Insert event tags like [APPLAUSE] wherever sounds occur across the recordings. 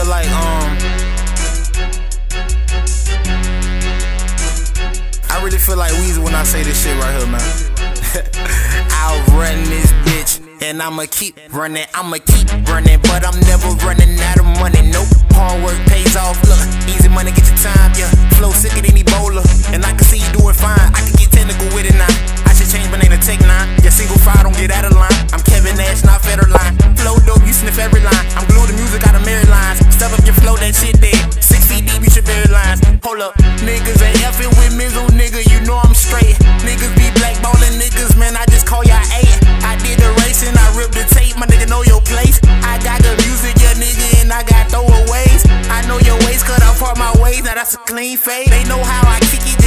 feel like um I really feel like Weezy when I say this shit right here, man. [LAUGHS] I'll run this bitch. And I'ma keep running, I'ma keep running, but I'm never running out of money. Nope, hard work pays off. Look, easy money, get your time, yeah. Flow sicker than Ebola, and I can see you doing fine. I can get technical with it now. I should change my name to Tech Nine. Yeah, single fire, don't get out of up, niggas ain't effing with Mizzle, nigga. You know I'm straight. Niggas be blackballing niggas, man. I just call y'all eight. I did the racing, I ripped the tape. My nigga know your place. I got the music, yeah, nigga, and I got throwaways. I know your ways, cut off part my ways. Now that's a clean fade. They know how I kick it,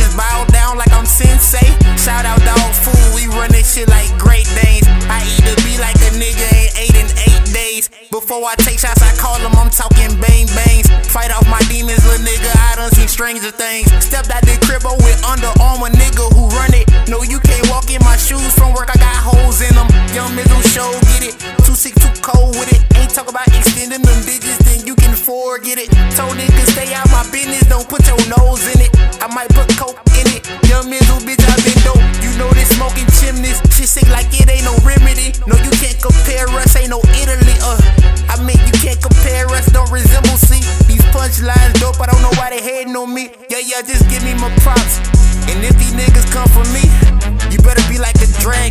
Before I take shots, I call them, I'm talking bang bangs. Fight off my demons, little nigga. I done seen stranger things. Stepped out the crib with Under Armour, nigga who run it. No, you can't walk in my shoes from work, I got holes in them. Young Mizzle show, get it. Too sick, too cold with it. Ain't talk about extending them digits, then you can forget it. Told niggas stay out my business, don't put your nose in it. I might put coke in it. Young Mizzle, hating on me, yeah, yeah, just give me my props. And if these niggas come for me, you better be like a drag.